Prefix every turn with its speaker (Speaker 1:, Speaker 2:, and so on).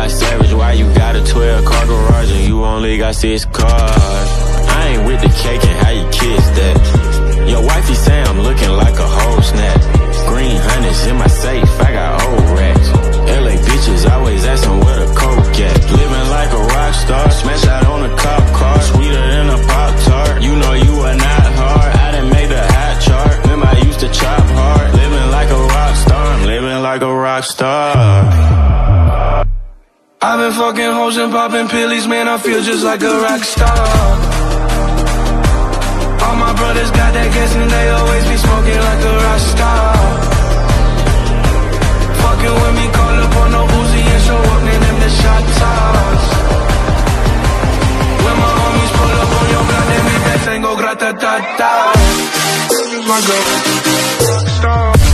Speaker 1: like Savage, why you got a 12 car garage and you only got six cars? I ain't with the cake and how you kiss that. Your wifey say I'm looking like a whole snap. Green hundreds in my safe, I got old racks. LA bitches always asking where the coke at. Living like a rock star, smash out on a cop car, sweeter than a pop tart. You know you are not hard. I done made the hot chart. Remember I used to chop hard. Living like a rock star, I'm living like a rock star.
Speaker 2: Been fucking hoes and popping pillies, man, I feel just like a rock star. All my brothers got that gas and they always be smoking like a rock star. Fucking with me, call up on no Uzi and show up, man, them the shot toss. When my homies pull up on your block, they make that tango grata-ta-ta. My girl.